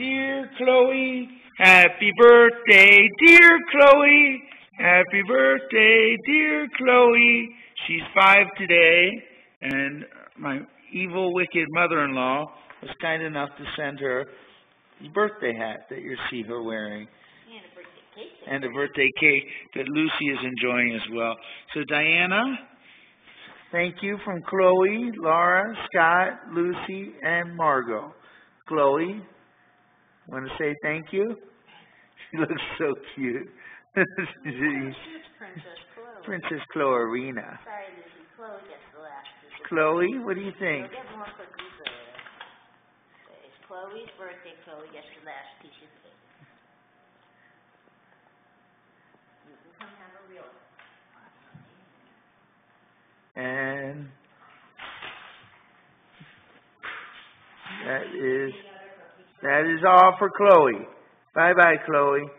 dear Chloe. Happy birthday, dear Chloe. Happy birthday, dear Chloe. She's five today, and my evil, wicked mother-in-law was kind enough to send her the birthday hat that you see her wearing. And a birthday cake. And a birthday cake that Lucy is enjoying as well. So Diana, thank you from Chloe, Laura, Scott, Lucy, and Margot. Chloe, want to say thank you? She looks so cute. She's Princess Chloe. Princess Chloerina. Sorry, Lucy. Chloe gets the last piece Chloe, what do you think? We'll get more cookies later. It's Chloe's birthday. Chloe gets the last piece of cake. You can come have a real And that is that is all for Chloe. Bye bye, Chloe.